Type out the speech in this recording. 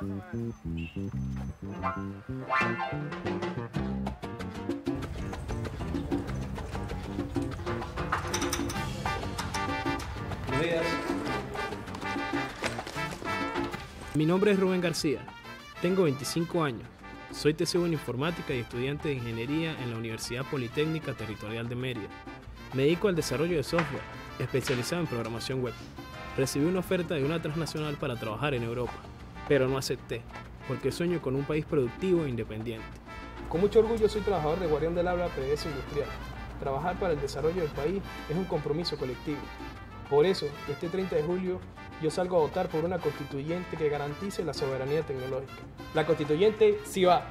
Buenos días. Ya. Mi nombre es Rubén García, tengo 25 años, soy TCU en informática y estudiante de ingeniería en la Universidad Politécnica Territorial de Mérida. Me dedico al desarrollo de software, especializado en programación web. Recibí una oferta de una transnacional para trabajar en Europa, pero no acepté, porque sueño con un país productivo e independiente. Con mucho orgullo soy trabajador de Guardián del Habla PDS Industrial. Trabajar para el desarrollo del país es un compromiso colectivo. Por eso, este 30 de julio, yo salgo a votar por una constituyente que garantice la soberanía tecnológica. La constituyente sí va.